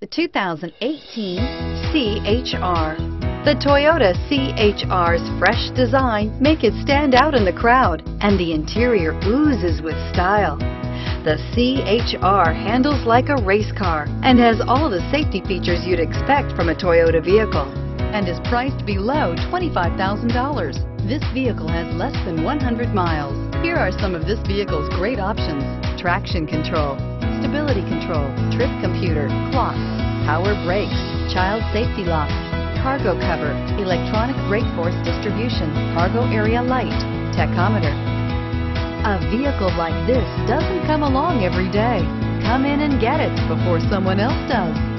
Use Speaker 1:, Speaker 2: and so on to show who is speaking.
Speaker 1: The 2018 CHR. The Toyota CHR's fresh design make it stand out in the crowd, and the interior oozes with style. The CHR handles like a race car and has all the safety features you'd expect from a Toyota vehicle and is priced below $25,000. This vehicle has less than 100 miles. Here are some of this vehicle's great options. Traction control, stability control, trip computer, clock, power brakes, child safety locks, cargo cover, electronic brake force distribution, cargo area light, tachometer. A vehicle like this doesn't come along every day. Come in and get it before someone else does.